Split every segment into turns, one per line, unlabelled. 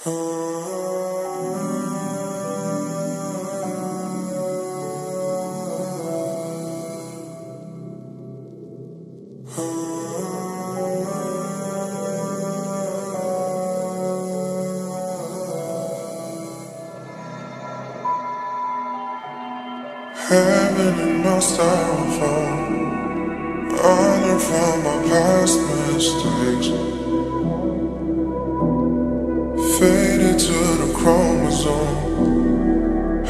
Heaven in my styrofoam. Learned from my past mistakes.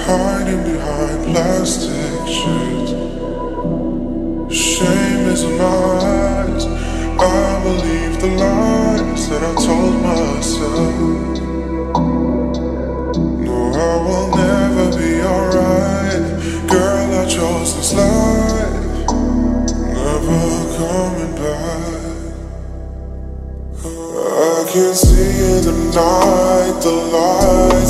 Hiding behind plastic shades. Shame is in my eyes. I believe the lies that I told myself. No, I will never be alright. Girl, I chose this life, never coming back. I can see in the night the lights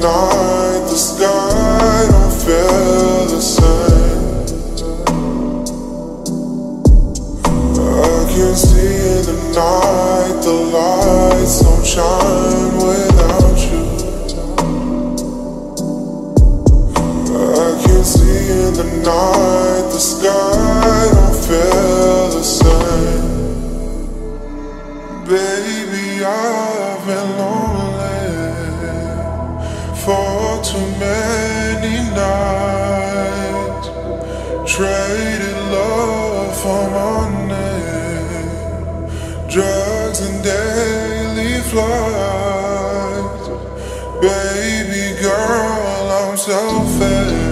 night the sky don't feel the same. I can see in the night the lights don't shine Traded love for money, drugs and daily flights. Baby girl, I'm selfish.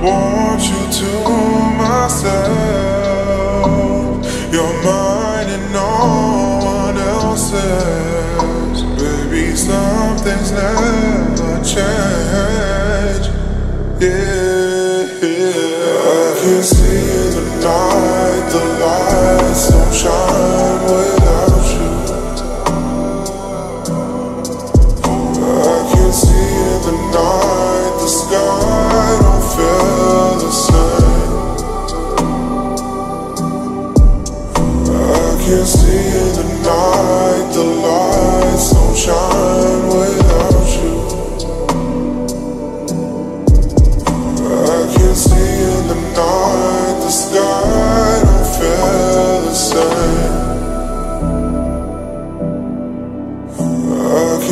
Want you to myself. You're mine and no one else's. Baby, some things Yeah, yeah. I can see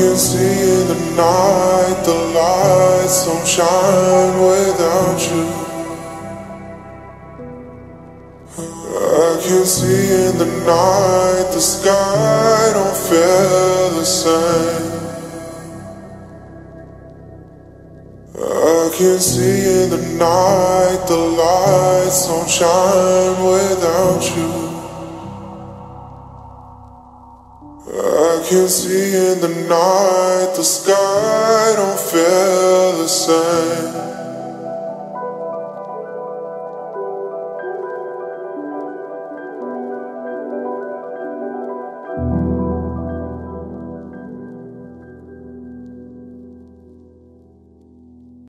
can see in the night the lights don't shine without you. I can see in the night the sky don't feel the same. I can see in the night the lights don't shine without I can see in the night the sky don't feel the same.